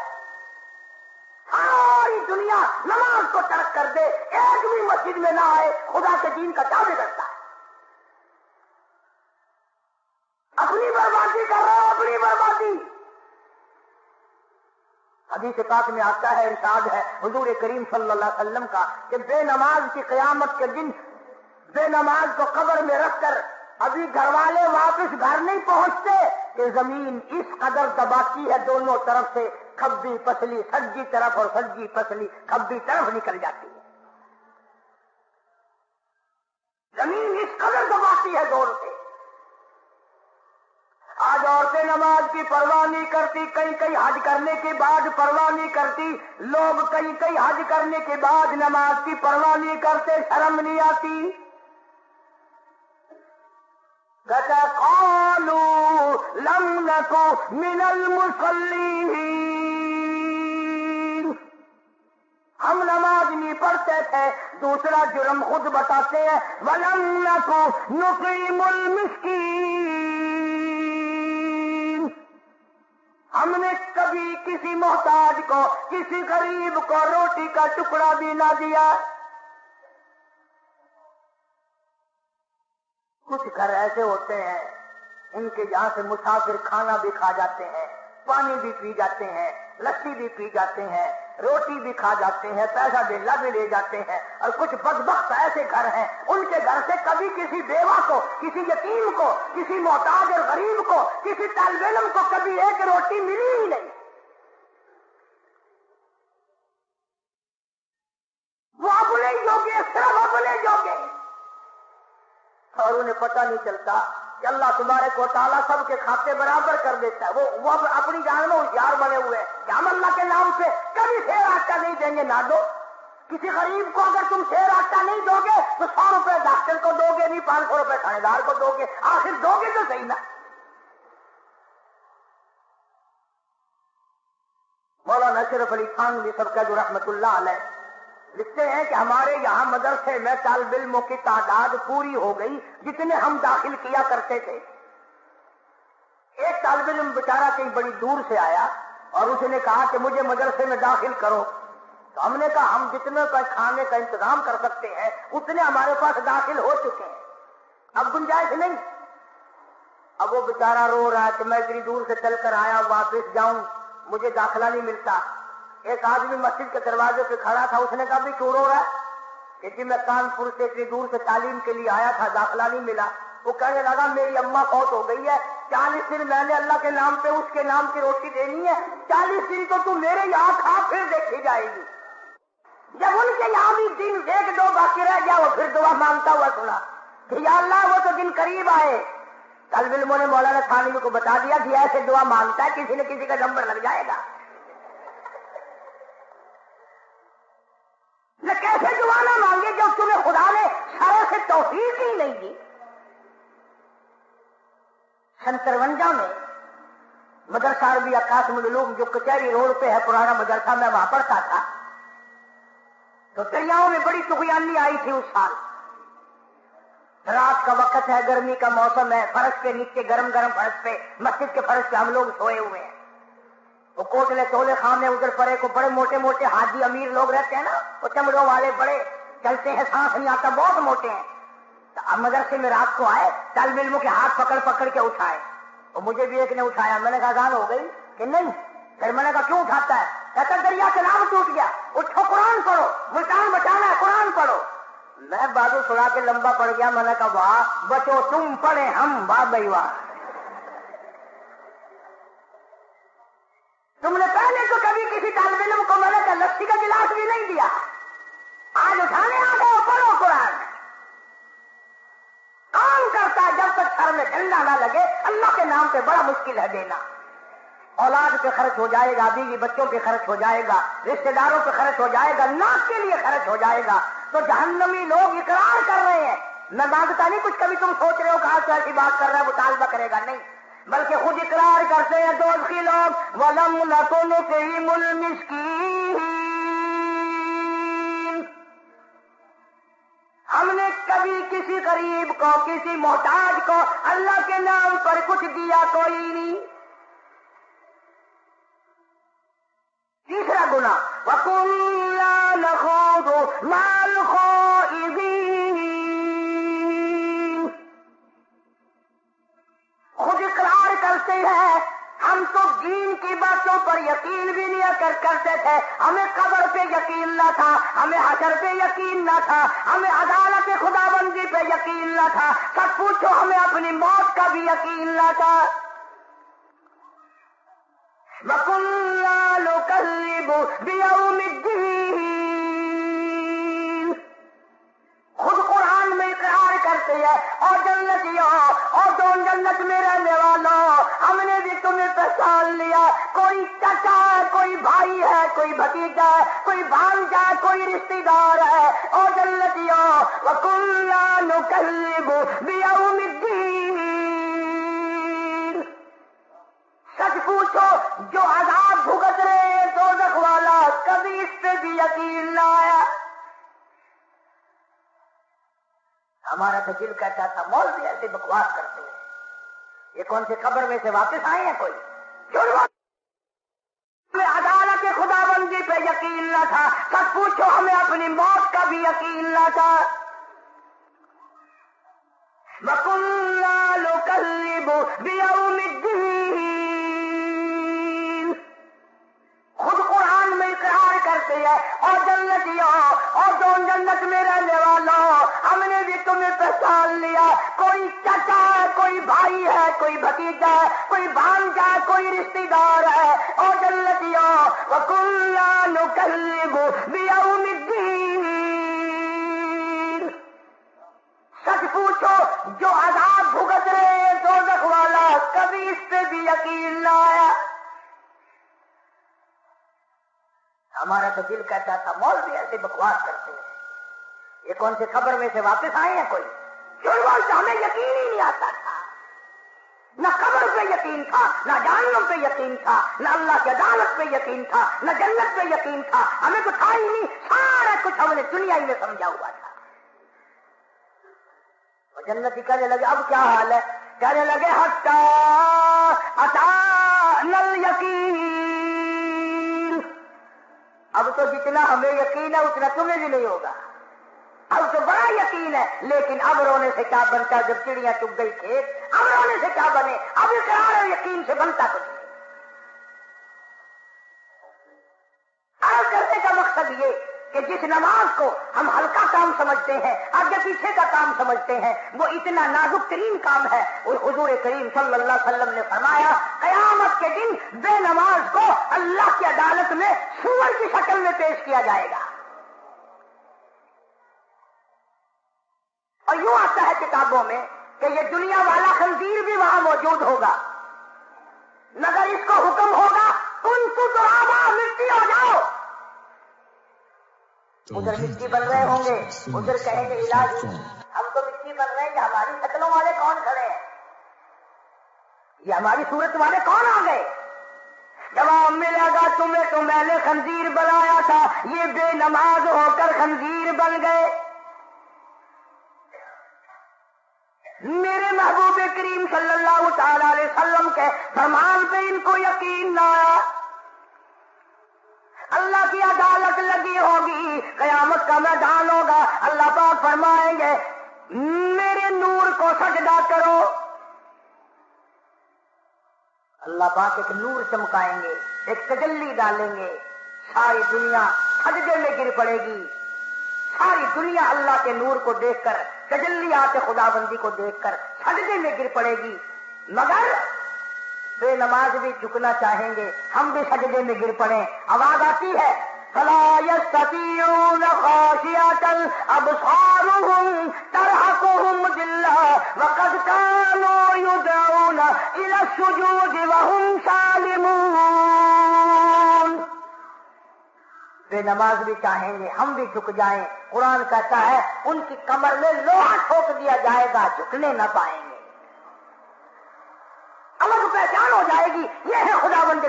دنیا نماز کو ترک کر دے، ایک بھی مسجد میں نہ آئے، خدا کے دین کا کیا بگڑتا ہے۔ اپنی بربادی کر رہا اپنی بربادی۔ حدیث پاک میں آتا ہے، ارشاد ہے، حضور کریم صلی اللہ علیہ وسلم کا کہ بے نماز کی قیامت کے دن بے نماز کو قبر میں رکھ کر ابھی گھر والے واپس گھر نہیں پہنچتے کہ زمین اس قدر دباتی ہے دونوں طرف سے کھبی پسلی سجی طرف اور سجی پسلی کھبی طرف نکل جاتی ہے۔ زمین اس قدر دباتی ہے دور سے۔ آج عورتیں نماز کی پرواہ نہیں کرتی کئی کئی حج کرنے کے بعد پرواہ نہیں کرتی۔ لوگ کئی کئی حج کرنے کے بعد نماز کی پرواہ نہیں کرتے، شرم نہیں آتی۔ لم کو منل مسلی ہم نماز نہیں پڑھتے تھے، دوسرا جرم خود بتاتے ہیں۔ ولم کو نقیم المسکین ہم نے کبھی کسی محتاج کو، کسی غریب کو روٹی کا ٹکڑا بھی نہ دیا۔ کچھ گھر ایسے ہوتے ہیں ان کے یہاں سے مسافر کھانا بھی کھا جاتے ہیں، پانی بھی پی جاتے ہیں، لسی بھی پی جاتے ہیں، روٹی بھی کھا جاتے ہیں، پیسہ دلہ بھی لے جاتے ہیں۔ اور کچھ بدبخت ایسے گھر ہیں، ان کے گھر سے کبھی کسی بیوہ کو، کسی یتیم کو، کسی محتاج اور غریب کو، کسی طالب علم کو کبھی ایک روٹی ملی ہی نہیں۔ وہ اپنے جوگے، صرف اپنے جوگے۔ اور انہیں پتہ نہیں چلتا کہ اللہ تمہارے کو تعالیٰ سب کے کھاتے برابر کر دیتا ہے۔ وہ وہ اپنی جان میں ہوشیار بنے ہوئے ہیں۔ کہ ہم اللہ کے نام سے کبھی شیر آٹا نہیں دیں گے، نہ دو۔ کسی غریب کو اگر تم شیر آٹا نہیں دو گے، تو سو روپے ڈاکٹر کو دو گے، نہیں پانچ سو روپے تھانے دار کو دو گے۔ آخر دو گے تو صحیح نا۔ مولانا شرف علی خان بھی سب کا جو رحمت اللہ علیہ۔ لکھتے ہیں کہ ہمارے یہاں مدرسے میں طالب علموں کی تعداد پوری ہو گئی جتنے ہم داخل کیا کرتے تھے۔ ایک طالب علم بیچارہ کہیں بڑی دور سے آیا اور اس نے کہا کہ مجھے مدرسے میں داخل کرو۔ تو ہم نے کہا، ہم جتنے کا کھانے کا انتظام کر سکتے ہیں، اتنے ہمارے پاس داخل ہو چکے ہیں۔ اب گنجائش نہیں۔ اب وہ بیچارہ رو رہا ہے کہ میں اتنی دور سے چل کر آیا، واپس جاؤں، مجھے داخلہ نہیں ملتا۔ ایک آدمی مسجد کے دروازے پہ کھڑا تھا، اس نے کہا بھی کیوں رو رہا ہے؟ کہ جی میں کانپور سے اتنی دور سے تعلیم کے لیے آیا تھا، داخلہ نہیں ملا۔ وہ کہنے لگا، میری اما فوت ہو گئی ہے۔ چالیس دن میں نے اللہ کے نام پہ اس کے نام کی روٹی دینی ہے۔ چالیس دن تو تم میرے یہاں کھا پھر دیکھی جائے گی۔ جب ان کے یہاں بھی دن ایک دو باقی رہ گیا، وہ پھر دعا مانگتا ہوا سنا۔ کہ یا اللہ، وہ تو دن قریب آئے۔ کل علموں نے مولانا خانوی کو بتا دیا کہ ایسے دعا مانگتا ہے، کسی نہ کسی کا نمبر لگ جائے گا۔ نہ کیسے دعا نہ مانگے جب تمہیں خدا نے سارے سے توفیق ہی نہیں دی؟ سنترونجا میں مدرسہ عربی قاسم العلوم جو کچہری روڈ پہ ہے، پرانا مدرسہ میں وہاں پڑھتا تھا۔ تو دریاؤں میں بڑی تغیانی آئی تھی اس سال۔ رات کا وقت ہے، گرمی کا موسم ہے، فرش کے نیچے گرم گرم فرش پہ، مسجد کے فرش پہ ہم لوگ سوئے ہوئے ہیں۔ وہ کوٹلے تولے خانے ادھر پڑے کو بڑے موٹے موٹے حاجی امیر لوگ رہتے ہیں نا، وہ چمڑوں والے بڑے چلتے ہیں، سانس نہیں آتا، بہت موٹے ہیں۔ اب مدرسے میں رات کو آئے طالب علموں کے ہاتھ پکڑ پکڑ کے اٹھائے۔ وہ مجھے بھی ایک نے اٹھایا، میں نے کہا گان ہو گئی کہ نہیں، پھر میں نے کہا کیوں اٹھاتا ہے؟ کہتا دریا سے نام ٹوٹ گیا، اٹھو قرآن پڑھو، ملتان بچانا ہے، قرآن پڑھو۔ میں بازو چھڑا کے لمبا پڑ گیا، میں نے کہا واہ، بچو تم پڑھے ہم، واہ بھائی واہ۔ تم نے پہلے تو کبھی کسی طالب علم کو میں نے کہا لسی کا گلاس بھی نہیں دیا۔ آج اٹھانے آ گئے پڑھو قرآن۔ کام کرتا ہے جب تک سر میں ڈنڈا نہ لگے؟ اللہ کے نام پہ بڑا مشکل ہے دینا۔ اولاد پہ خرچ ہو جائے گا، بیوی بچوں پہ خرچ ہو جائے گا رشتے داروں پہ خرچ ہو جائے گا ناک کے لیے خرچ ہو جائے گا۔ تو جہنمی لوگ اقرار کر رہے ہیں۔ میں مانگتا نہیں کچھ کبھی تم سوچ رہے ہو کہ آج ایسی بات کر رہا ہے مطالبہ کرے گا۔ نہیں۔ بلکہ خود اقرار کرتے ہیں دوست کی لوگ، ولم لکن کے مل ہم نے کبھی کسی غریب کو، کسی محتاج کو اللہ کے نام پر کچھ دیا کوئی نہیں۔ یقین نہ تھا، ہمیں حشر پہ یقین نہ تھا، ہمیں عدالت خدا بندی پہ یقین نہ تھا، سب پوچھو ہمیں اپنی موت کا بھی یقین نہ تھا۔ لو کلیبو خود قرآن میں اقرار کرتے ہیں اور جنتیوں اور دون جنت میں رہنے والوں ہم نے بھی تمہیں پہچان لیا، کوئی چچا ہے، کوئی بھائی ہے، کوئی بھتیجا ہے کوئی بھانجا کوئی رشتے دار ہے اور جنتیوں وکلا نو کلیبو سچ پوچھو، جو عذاب بھگت رہے دو والا کبھی اس پہ بھی یقین نہ آیا۔ ہمارا تو دل کہتا تھا مول بھی ایسے بکواس کرتے ہیں۔ یہ کون سے خبر میں سے واپس آئے ہیں کوئی؟ ہمیں زندگی پہ یقین نہ تھا سب پوچھو، ہمیں اپنی موت کا بھی یقین نہ تھا۔ بکل لو کلیبو خود اقرار کرتے ہیں اور جنتیوں، اور دون جنت میں رہنے والوں، ہم نے بھی تمہیں پہچان لیا۔ کوئی چچا ہے، کوئی بھائی ہے، کوئی بھتیجا ہے، کوئی بھانجا ہے، کوئی رشتے دار ہے۔ اور جنتیوں وکلا نو کلیبو سچ پوچھو، جو عذاب بھگت رہے ہیں دو والا کبھی اس پہ بھی یقین نہ آیا۔ ہمارا تو دل کہتا تھا مول بھی ایسے بکواس کرتے ہیں۔ یہ کون سے خبر میں سے واپس آئے ہیں کوئی؟ بولتا ہمیں یقین ہی نہیں آتا تھا۔ نہ قبر پہ یقین تھا، نہ جانوں پہ یقین تھا، نہ اللہ کی عدالت پہ یقین تھا، نہ جنت پہ یقین تھا۔ ہمیں تو تھا ہی نہیں، سارا کچھ ہم نے دنیا ہی میں سمجھا ہوا تھا۔ جنت ہی کہنے لگے، اب کیا حال ہے؟ کہنے لگے ہٹا اٹا یقین اب تو جتنا ہمیں یقین ہے، اتنا تمہیں بھی نہیں ہوگا۔ اب تو بڑا یقین ہے، لیکن اب رونے سے کیا بنتا جب چڑیاں چپ گئی کھیت، اب رونے سے کیا بنے؟ اب اقرار اور یقین سے بنتا کچھ۔ کہ نماز کو ہم ہلکا کام سمجھتے ہیں، آگے پیچھے کا کام سمجھتے ہیں۔ وہ اتنا نازک ترین کام ہے۔ اور حضور کریم صلی اللہ علیہ وسلم نے فرمایا، قیامت کے دن بے نماز کو اللہ کی عدالت میں سور کی شکل میں پیش کیا جائے گا۔ اور یوں آتا ہے کتابوں میں کہ یہ دنیا والا خنزیر بھی وہاں موجود ہوگا۔ مگر اس کو حکم ہوگا تم تو مٹی ہو جاؤ۔ ادھر مٹی بن رہے ہوں گے ادھر کہیں گے علاج ہم تو مٹی بن رہے ہیں کہ ہماری شکلوں والے کون کھڑے ہیں؟ یہ ہماری صورت والے کون آ گئے؟ جواب ملے گا تمہیں تو میں نے خنزیر بنایا تھا یہ بے نماز ہو کر خنزیر بن گئے۔ میرے محبوب کریم صلی اللہ تعالی علیہ وسلم کے فرمان پہ ان کو یقین نہ آیا۔ اللہ کی عدالت لگی ہوگی، قیامت کا میدان ہوگا، اللہ پاک فرمائیں گے، میرے نور کو سجدہ کرو۔ اللہ پاک ایک نور چمکائیں گے، ایک تجلی ڈالیں گے، ساری دنیا سجدے میں گر پڑے گی۔ ساری دنیا اللہ کے نور کو دیکھ کر تجلی آتے خدا بندی کو دیکھ کر سجدے میں گر پڑے گی۔ مگر بے نماز بھی جھکنا چاہیں گے ہم بھی سجدے میں گر پڑے آواز آتی ہے اب ساروں ترہ کو ہوں وقت کانو الى السجود وهم سالمون بے نماز بھی چاہیں گے ہم بھی جھک جائیں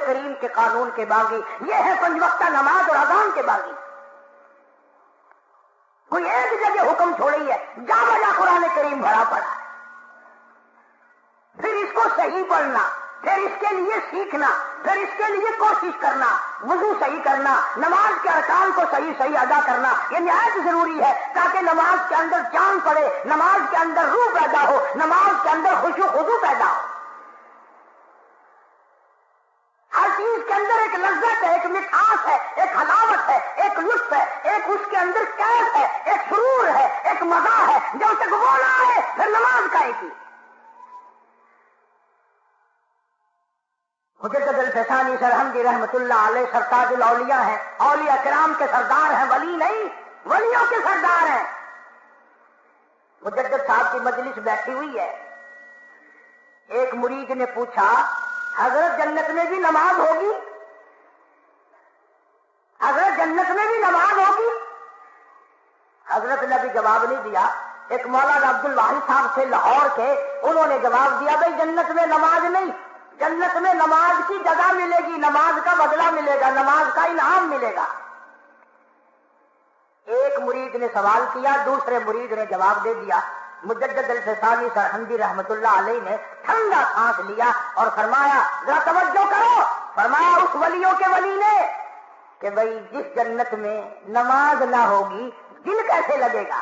کریم کے قانون کے باغی، یہ ہے پنج وقتہ نماز اور اذان کے باغی۔ کوئی ایک جگہ حکم چھوڑی ہے جا بجا قرآن کریم بھرا پڑا پھر اس کو صحیح پڑھنا، پھر اس کے لیے سیکھنا، پھر اس کے لیے کوشش کرنا، وضو صحیح کرنا، نماز کے ارکان کو صحیح صحیح ادا کرنا، یہ نہایت ضروری ہے تاکہ نماز کے اندر جان پڑے، نماز کے اندر روح پیدا ہو، نماز کے اندر خوشو خدو پیدا ہو ہر چیز کے اندر ایک لذت ہے، ایک مٹھاس ہے، ایک حلاوت ہے، ایک لطف ہے، ایک اس کے اندر کیف ہے، ایک سرور ہے، ایک مزہ ہے، جب تک وہ نہ آئے، پھر نماز کا ایک ہی مجدد الفسانی سرحمدی رحمت اللہ علیہ سرتاج الاولیاء ہیں۔ اولیاء کرام کے سردار ہیں، ولی نہیں، ولیوں کے سردار ہیں۔ مجدد صاحب کی مجلس بیٹھی ہوئی ہے۔ ایک مرید نے پوچھا حضرت جنت میں بھی نماز ہوگی؟ حضرت جنت میں بھی نماز ہوگی؟ حضرت نے بھی جواب نہیں دیا۔ ایک مولانا عبد الواحد صاحب سے لاہور کے، انہوں نے جواب دیا، بھائی جنت میں نماز نہیں، جنت میں نماز کی جگہ ملے گی، نماز کا بدلہ ملے گا، نماز کا انعام ملے گا. ایک مرید نے سوال کیا، دوسرے مرید نے جواب دے دیا مجدد الفسانی سرحمدی رحمت اللہ علیہ نے ٹھنڈا سانس لیا اور فرمایا، ذرا توجہ کرو۔ فرمایا، اس ولیوں کے ولی نے کہ بھائی جس جنت میں نماز نہ ہوگی، دل کیسے لگے گا؟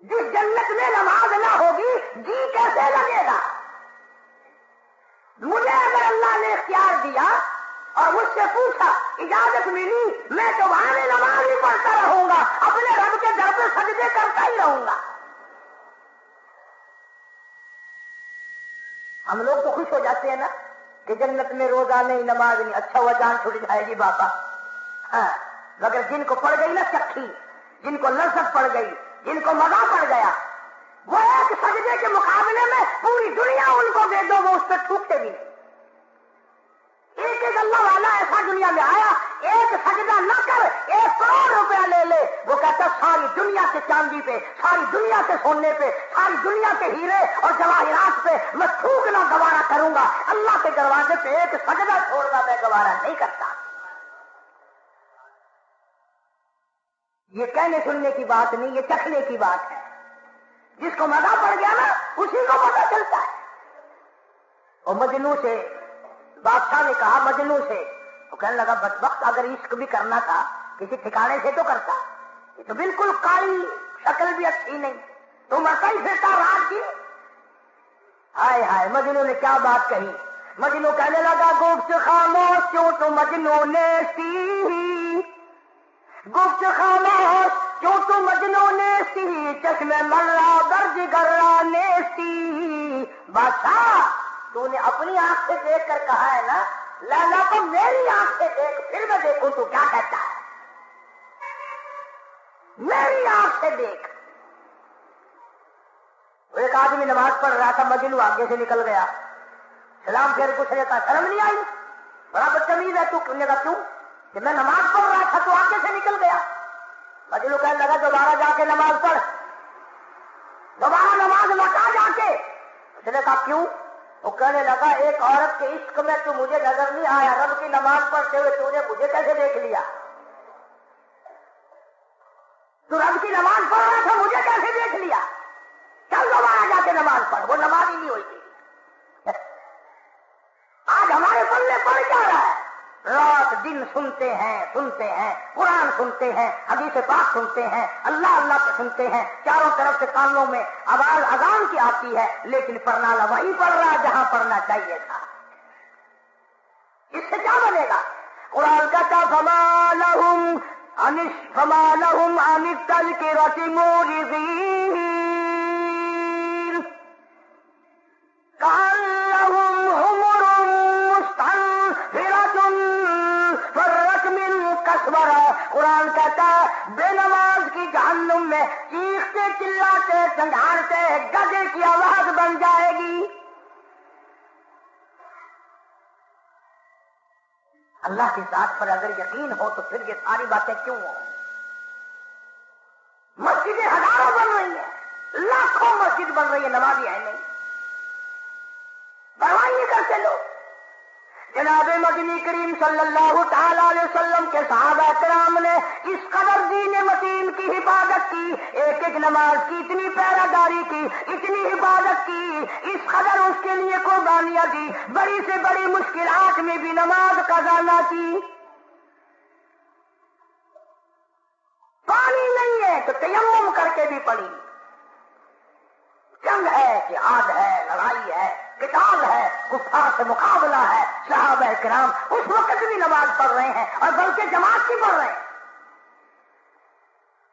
جس جنت میں نماز نہ ہوگی جی کیسے لگے گا؟ مجھے اگر اللہ نے اختیار دیا اور مجھ سے پوچھا، اجازت ملی؟ میں تو وہاں نماز ہی پڑھتا رہوں گا، اپنے رب کے گھر پہ سجدے کرتا ہی رہوں گا۔ ہم لوگ تو خوش ہو جاتے ہیں نا کہ جنت میں روزہ نہیں، نماز نہیں۔ اچھا ہوا، جان چھوٹ جائے گی بابا ہاں مگر جن کو پڑ گئی نا چکی جن کو لذت پڑ گئی، جن کو مزہ پڑ گیا، وہ ایک سجدے کے مقابلے میں پوری دنیا ان کو دے دو، وہ اس پہ ٹوٹتے بھی نہیں۔ ایک ایک اللہ والا ایسا دنیا میں آیا، ایک سجدہ نہ کر، ایک کروڑ روپیہ لے لے۔ وہ کہتا ساری دنیا کے چاندی پہ، ساری دنیا کے سونے پہ، ساری دنیا کے ہیرے اور جواہرات پہ میں تھوکنا گوارا کروں گا۔ اللہ کے دروازے پہ ایک سجدہ چھوڑنا میں گوارا نہیں کرتا۔ یہ کہنے سننے کی بات نہیں، یہ چکھنے کی بات ہے۔ جس کو مزہ پڑ گیا نا، اسی کو پتا چلتا ہے۔ اور مجنو سے بادشاہ نے کہا مجنو سے۔ وہ کہنے لگا بدبخت اگر عشق بھی کرنا تھا، کسی ٹھکانے سے تو کرتا۔ یہ تو بالکل کالی شکل بھی اچھی نہیں۔ تو مرکئی پھرتا رات کی۔ ہائے ہائے مجنو نے کیا بات کہی؟ مجنو کہنے لگا گفت خاموش کیوں تو مجنو نے سی؟ گفت خاموش کیوں تو مجنو نے سی؟ چشمے مرا درج گرا نے سی۔ بادشاہ! تو نے اپنی آنکھ سے دیکھ کر کہا ہے نا، لالا تو میری آنکھ سے دیکھ، پھر میں دیکھوں تو کیا کہتا ہے؟ میری آنکھ سے دیکھ۔ ایک آدمی نماز پڑھ رہا تھا مجلو آگے سے نکل گیا۔ سلام پھر کچھ نے کہا شرم نہیں آئی؟ بڑا بدتمیز ہے تو نے کہا کیوں؟ کہ میں نماز پڑھ رہا تھا تو آگے سے نکل گیا۔ مجلو کہنے لگا، دوبارہ جا کے نماز پڑھ۔ دوبارہ نماز لٹا جا کے۔ اس نے کہا، کیوں؟ وہ کہنے لگا، ایک عورت کے عشق میں تو مجھے نظر نہیں آیا، رب کی نماز پڑھتے ہوئے تو نے مجھے کیسے دیکھ لیا؟ تو رب کی نماز پڑھ رہا تھا، مجھے کیسے دیکھ لیا چل دوبارہ جا کے نماز پڑھ وہ نماز ہی نہیں ہوئی تھی آج ہمارے پلے پڑ کیا رہا ہے رات دن سنتے ہیں سنتے ہیں۔ قرآن سنتے ہیں، حدیث پاک سنتے ہیں۔ اللہ اللہ کے سنتے ہیں۔ چاروں طرف سے کانوں میں آواز اذان کی آتی ہے، لیکن پڑھنا وہی پڑھ رہا جہاں پڑھنا چاہیے تھا۔ اس سے کیا بنے گا؟ قرآن کا تھا فمالحم انش فمالحم تل کے رسی موری قرآن کہتا ہے بے نماز کی جہنم میں چیختے چلاتے سنگھارتے گدے کی آواز بن جائے گی۔ اللہ کی ذات پر اگر یقین ہو تو پھر یہ ساری باتیں کیوں ہوں؟ مسجدیں ہزاروں بن رہی ہیں، لاکھوں مسجد بن رہی ہے نمازی ہے نہیں پرواہ نہیں کرتے لوگ جناب مدنی کریم صلی اللہ تعالی علیہ وسلم کے صحابہ کرام نے اس قدر دین متین کی حفاظت کی، ایک ایک نماز کی، اتنی پیرا داری کی، اتنی حفاظت کی، اس قدر اس کے لیے قربانیاں دی، بڑی سے بڑی مشکلات میں بھی نماز قزانہ کی پانی نہیں ہے تو تیمم کر کے بھی پڑی جنگ ہے جہاد ہے لڑائی ہے کتاب ہے کفار سے مقابلہ ہے۔ صحابہ کرام اس وقت بھی نماز پڑھ رہے ہیں اور بلکہ جماعت کی پڑھ رہے ہیں۔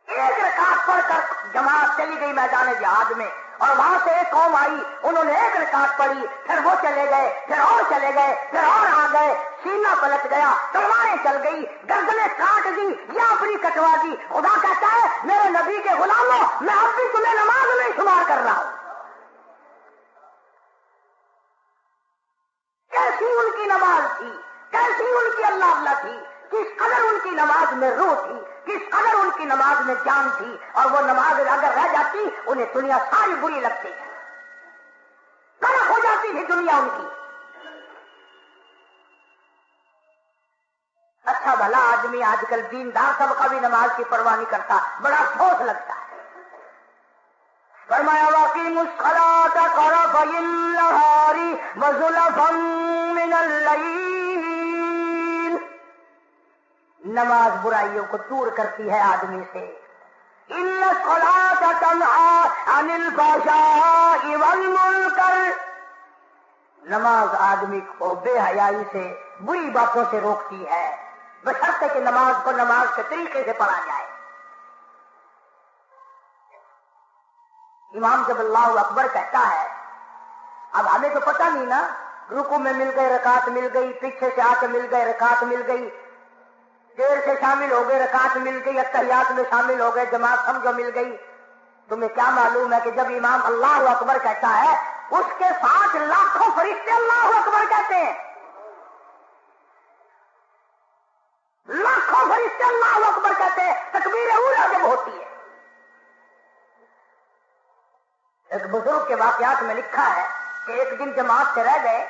ایک رکعت پڑھ کر جماعت چلی گئی میدان جہاد میں اور وہاں سے ایک قوم آئی، انہوں نے ایک رکعت پڑھی، پھر وہ چلے گئے، پھر اور چلے گئے، پھر اور آ گئے۔ سینا پلٹ گیا، تلواریں چل گئی گردنیں کاٹ دی یا اپنی کٹوا دی۔ خدا کہتا ہے، میرے نبی کے غلاموں، میں اب بھی تمہیں نماز میں شمار کر رہا ہوں۔ کیسی ان کی اللہ اللہ تھی کس قدر ان کی نماز میں روح تھی، کس قدر ان کی نماز میں جان تھی، اور وہ نماز اگر رہ جاتی، انہیں دنیا ساری بری لگتی۔ کڑک ہو جاتی تھی دنیا ان کی۔ اچھا بھلا آدمی آج کل دیندار سب کا بھی نماز کی پرواہ نہیں کرتا، بڑا افسوس لگتا ہے۔ فرمایا واقعی مسکرات کرا بہاری من اللیل نماز برائیوں کو دور کرتی ہے آدمی سے۔ ان صلاة نماز آدمی کو بے حیائی سے، بری باتوں سے روکتی ہے۔ بشرطے کہ نماز کو نماز کے طریقے سے پڑھا جائے۔ امام جب اللہ اکبر کہتا ہے، اب ہمیں تو پتہ نہیں نا رکو میں مل گئے رکعت مل گئی، پیچھے سے آ کے مل گئے رکعت مل گئی۔ دیر سے شامل ہو گئے، رکعت مل گئی اتحیات میں شامل ہو گئے، جماعت سمجھو مل گئی۔ تمہیں کیا معلوم ہے کہ جب امام اللہ اکبر کہتا ہے، اس کے ساتھ لاکھوں فرشتے اللہ اکبر کہتے ہیں۔ لاکھوں فرشتے اللہ اکبر کہتے ہیں، تکبیر اولا جب ہوتی ہے۔ ایک بزرگ کے واقعات میں لکھا ہے کہ ایک دن جماعت سے رہ گئے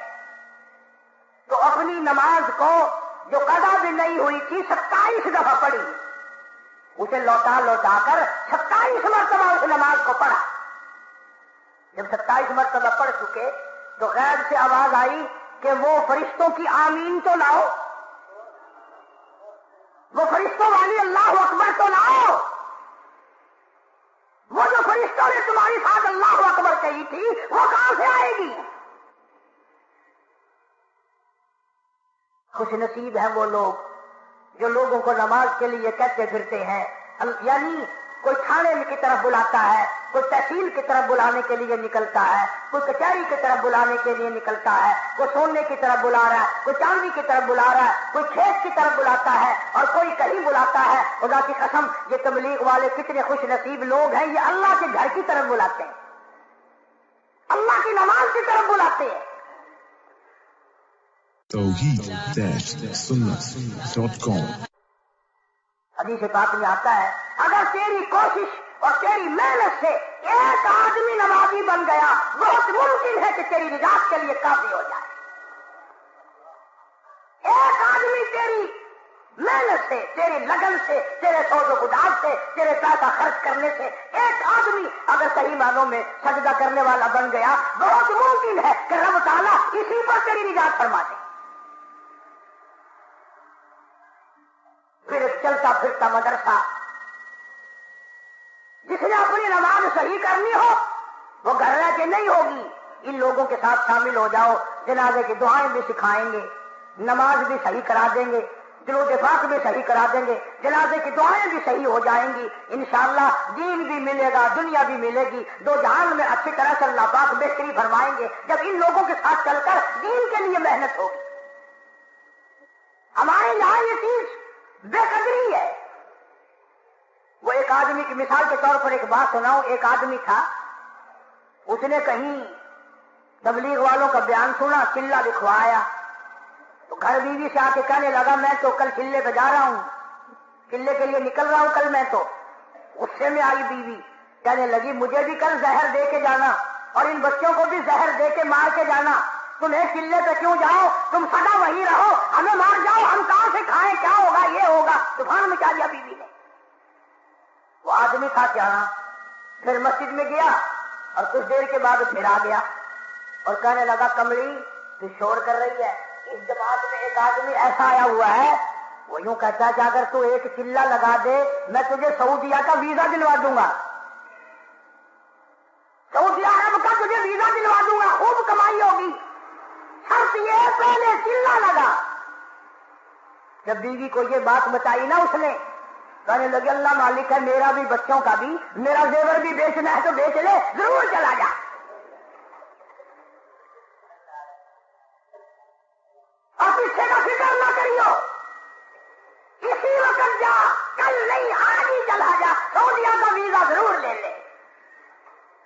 تو اپنی نماز کو جو قضا بھی نہیں ہوئی تھی، ستائیس دفعہ پڑھی۔ اسے لوٹا لوٹا کر ستائیس مرتبہ اس نماز کو پڑھا۔ جب ستائیس مرتبہ پڑھ چکے تو غیر سے آواز آئی کہ وہ فرشتوں کی آمین تو لاؤ۔ وہ فرشتوں والی اللہ اکبر تو لاؤ۔ وہ جو فرشتوں نے تمہاری ساتھ اللہ اکبر کہی تھی، وہ کہاں سے آئے گی؟ خوش نصیب ہیں وہ لوگ جو لوگوں کو نماز کے لیے کہتے پھرتے ہیں۔ یعنی کوئی تھانے کی طرف بلاتا ہے، کوئی تحصیل کی طرف بلانے کے لیے نکلتا ہے، کوئی کچہری کی طرف بلانے کے لیے نکلتا ہے، کوئی سونے کی طرف بلا رہا ہے، کوئی چاندی کی طرف بلا رہا ہے، کوئی کھیت کی طرف بلاتا ہے اور کوئی کہیں بلاتا ہے۔ خدا کی قسم، یہ تبلیغ والے کتنے خوش نصیب لوگ ہیں، یہ اللہ کے گھر کی طرف بلاتے ہیں۔ اللہ کی نماز کی طرف بلاتے ہیں۔ حدیث پاک میں آتا ہے، اگر تیری کوشش اور تیری محنت سے ایک آدمی نمازی بن گیا، بہت ممکن ہے کہ تیری نجات کے لیے کافی ہو جائے۔ ایک آدمی تیری محنت سے، تیری لگن سے، تیرے سوز و گداز سے، تیرے پیسہ خرچ کرنے سے ایک آدمی اگر صحیح معنوں میں سجدہ کرنے والا بن گیا، بہت ممکن ہے کہ رب تعالیٰ اسی پر تیری نجات فرما دے۔ چلتا پھرتا مدرسہ۔ جس نے اپنی نماز صحیح کرنی ہو، وہ گھر رہ کے نہیں ہوگی۔ ان لوگوں کے ساتھ شامل ہو جاؤ، جنازے کی دعائیں بھی سکھائیں گے، نماز بھی صحیح کرا دیں گے دلو دفاق بھی صحیح کرا دیں گے، جنازے کی دعائیں بھی صحیح ہو جائیں گی۔ انشاءاللہ دین بھی ملے گا، دنیا بھی ملے گی۔ دو جہان میں اچھی طرح سے اللہ پاک بہتری فرمائیں گے۔ جب ان لوگوں کے ساتھ چل کر دین کے لیے محنت ہوگی۔ ہمارے یہاں یہ چیز بے قدری ہے۔ وہ ایک آدمی کی مثال کے طور پر ایک بات سناؤں، ایک آدمی تھا، اس نے کہیں تبلیغ والوں کا بیان سنا، چلا دکھوایا۔ تو گھر بیوی سے آ کے کہنے لگا، میں تو کل چلے پہ جا رہا ہوں، چلے کے لیے نکل رہا ہوں کل میں تو۔ غصے میں آئی بیوی، کہنے لگی، مجھے بھی کل زہر دے کے جانا اور ان بچوں کو بھی زہر دے کے مار کے جانا۔ تمہیں چلے پہ کیوں جاؤ؟ تم سدا وہی رہو۔ ہمیں مار جاؤ، ہم کہاں سے کھائیں؟ کیا ہوگا؟ یہ ہوگا۔ طوفان میں کیا دیا بیوی نے۔ وہ آدمی تھا کیا؟ پھر مسجد میں گیا اور کچھ دیر کے بعد پھر آ گیا اور کہنے لگا کمڑی تو شور کر رہی ہے۔ اس جماعت میں ایک آدمی ایسا آیا ہوا ہے، وہ یوں کہتا ہے کہ اگر تو ایک چلا لگا دے، میں تجھے سعودیہ کا ویزا دلوا دوں گا سعودی عرب کا تجھے ویزا دلوا دوں گا خوب کمائی ہوگی شرط یہ پہلے چلا لگا جب بیوی کو یہ بات بتائی نا اس نے، کہنے لگے اللہ مالک ہے، میرا بھی بچوں کا بھی، میرا زیور بھی بیچنا ہے تو بیچ لے، ضرور چلا جا۔ اور پیچھے کا فکر نہ کریو۔ اسی وقت جا، کل نہیں، آج ہی چلا جا۔ سعودیہ کا ویزا ضرور لے لے۔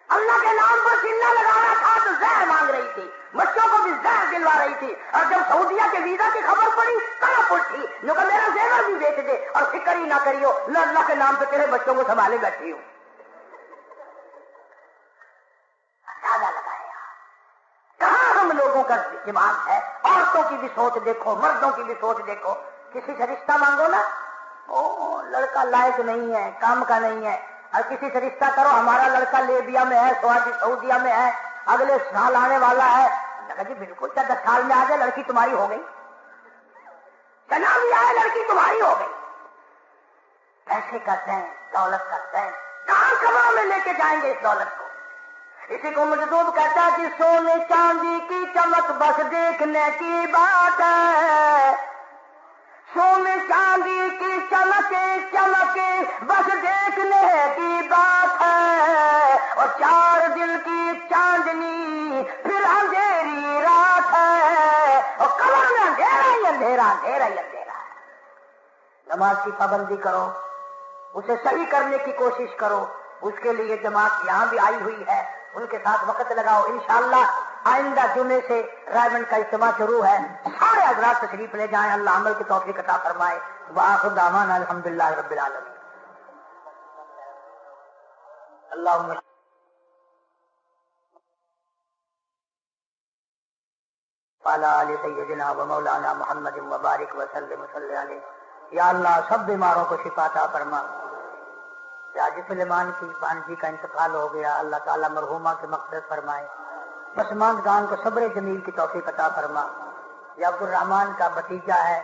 اللہ کے نام پر چلا لگانا تھا تو زہر مانگ رہی تھی۔ بچوں کو بھی زہر دلوا رہی تھی۔ اور جب سعودیہ کے ویزا کی خبر پڑی تڑپ جو کہ میرا زیور بھی بیچ دے اور فکر ہی نہ کریو، میں اللہ کے نام پہ تیرے بچوں کو سنبھالے بیٹھی ہوں۔ اندازہ لگایا۔ کہاں ہم لوگوں کا دماغ ہے؟ عورتوں کی بھی سوچ دیکھو، مردوں کی بھی سوچ دیکھو۔ کسی سے رشتہ مانگو نا؟ او، لڑکا لائق نہیں ہے، کام کا نہیں ہے۔ اور کسی سے رشتہ کرو، ہمارا لڑکا لیبیا میں ہے، سعودی سعودیہ میں ہے، اگلے سال آنے والا ہے۔ جی بالکل دس سال میں آ جائے، لڑکی تمہاری ہو گئی۔ چنا بھی آئے لڑکی تمہاری ہو گئی۔ پیسے کرتے ہیں دولت کرتے ہیں کہاں کما میں لے کے جائیں گے اس دولت کو؟ اسی کو مجدوب کہتا ہے کہ سونے چاندی کی چمک بس دیکھنے کی بات ہے۔ سونے چاندی کی چمک چمک بس دیکھنے کی بات ہے۔ اور چار دل کی چاندنی پھر اندھیری رات ہے۔ اور کمر میں اندھیرا ہی اندھیرا اندھیرا ہی نماز کی پابندی کرو، اسے صحیح کرنے کی کوشش کرو۔ اس کے لیے جماعت یہاں بھی آئی ہوئی ہے۔ ان کے ساتھ وقت لگاؤ۔ انشاءاللہ آئندہ جمعے سے رائمنڈ کا اجتماع شروع ہے۔ سارے حضرات تشریف لے جائیں۔ اللہ عمل کی توفیق عطا فرمائے۔ وآخر دعوانا الحمدللہ رب العالمین۔ اللہ فعلا علی سیدنا و مولانا محمد مبارک وسلم صلی علیہ یا اللہ سب بیماروں کو شفا عطا فرما۔ راج سلیمان کی بانجی کا انتقال ہو گیا، اللہ تعالیٰ مرحوما کے مقصد فرمائے۔ پسماندگان کو صبر جمیل کی توفیق عطا فرما۔ یا عبد الرحمان کا بتیجا ہے،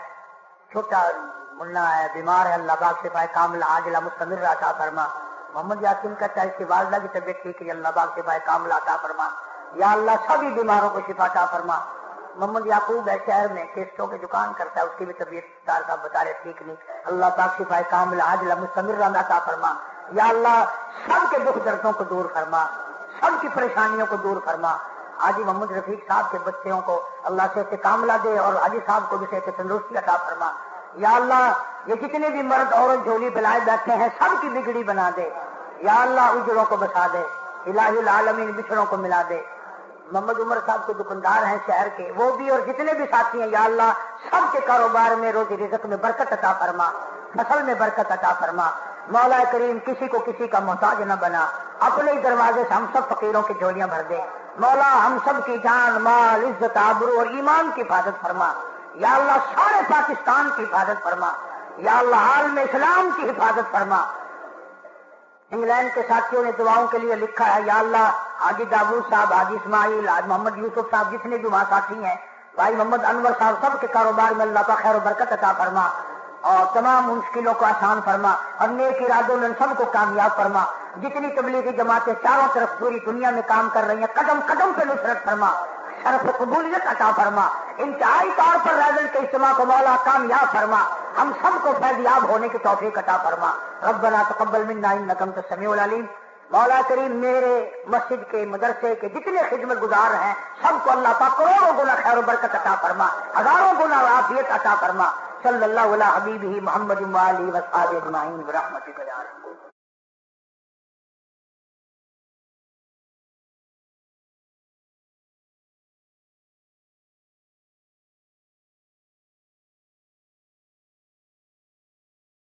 چھوٹا منا ہے، بیمار ہے، اللہ باغ سے پائے کاملہ عاجلہ، مستمر عطا فرما۔ محمد یاسین کا چاہے اس کی والدہ کی طبیعت ٹھیک ہے، اللہ باغ سے پائے کاملہ عطا فرما۔ یا اللہ سبھی بیماروں کو شفا عطا فرما۔ محمد یعقوب ہے، شہر میں کیسٹوں کی دکان کرتا ہے، اس کی بھی طبیعت دار صاحب بتا رہے ٹھیک نہیں۔ اللہ پاک شفا کامل عاجلہ مستمر عطا فرما۔ یا اللہ، سب کے دکھ دردوں کو دور فرما، سب کی پریشانیوں کو دور فرما۔ حاجی محمد رفیق صاحب کے بچوں کو اللہ سے کاملہ دے اور حاجی صاحب کو بھی سے تندرستی عطا فرما۔ یا اللہ، یہ جتنے بھی مرد، عورت، جھولی پلائے بیٹھے ہیں، سب کی بگڑی بنا دے۔ یا اللہ اجڑوں کو بسا دے، الہی العالمین بچڑوں کو ملا دے۔ محمد عمر صاحب کے دکاندار ہیں شہر کے، وہ بھی اور جتنے بھی ساتھی ہیں، یا اللہ، سب کے کاروبار میں روزی رزق میں برکت عطا فرما، فصل میں برکت عطا فرما۔ مولا کریم کسی کو کسی کا محتاج نہ بنا۔ اپنے ہی دروازے سے ہم سب فقیروں کی جوڑیاں بھر دے مولا، ہم سب کی جان، مال، عزت، آبرو اور ایمان کی حفاظت فرما۔ یا اللہ، سارے پاکستان کی حفاظت فرما۔ یا اللہ حال میں اسلام کی حفاظت فرما۔ انگلینڈ کے ساتھیوں نے دعاؤں کے لیے لکھا ہے، یا اللہ، حاجی دابود صاحب، حاجی اسماعیل، حاج محمد یوسف صاحب، جتنے بھی وہاں ساتھی ہیں، بھائی محمد انور صاحب، سب کے کاروبار میں اللہ کا خیر و برکت عطا فرما اور تمام مشکلوں کو آسان فرما اور نیک ارادوں میں سب کو کامیاب فرما۔ جتنی تبلیغی جماعتیں چاروں طرف پوری دنیا میں کام کر رہی ہیں، قدم قدم پہ نصرت فرما۔ شرف قبولیت عطا فرما، انتہائی طور پر ریزلٹ کے اجتماع کو مولا کامیاب فرما، ہم سب کو فیضیاب ہونے کی توفیق عطا فرما۔ ربنا تقبل منا انکا انت السمیع العلیم۔ مولا کریم میرے مسجد کے مدرسے کے جتنے خدمت گزار ہیں، سب کو اللہ پاک کروڑوں گنا خیر و برکت عطا فرما، ہزاروں گنا عافیت عطا فرما۔ صلی اللہ علیہ حبیب ہی محمد والی وصحاب اجمعین برحمتک یا رب